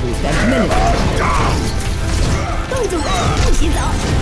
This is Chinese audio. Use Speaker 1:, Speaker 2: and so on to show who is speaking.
Speaker 1: 不动不许走